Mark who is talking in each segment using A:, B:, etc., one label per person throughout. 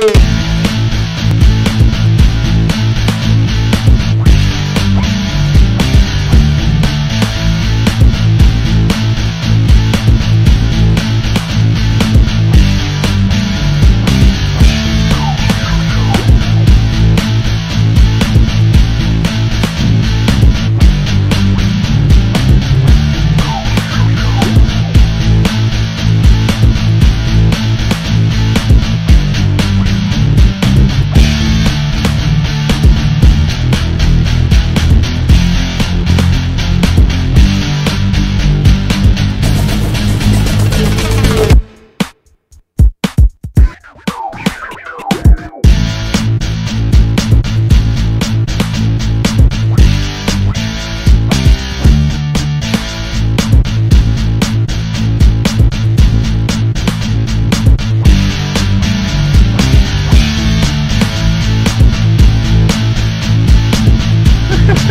A: Hey.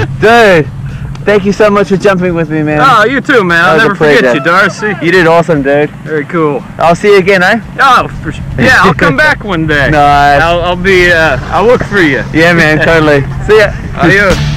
A: Dude, thank you so much for jumping with me, man.
B: Oh, you too, man. I'll never forget you, Darcy.
A: You did awesome, dude.
B: Very cool.
A: I'll see you again, eh?
B: Oh, for, yeah, I'll come back one day.
A: Nice.
B: I'll, I'll be, uh, I'll look for you.
A: Yeah, man, totally. See ya.
B: Adios.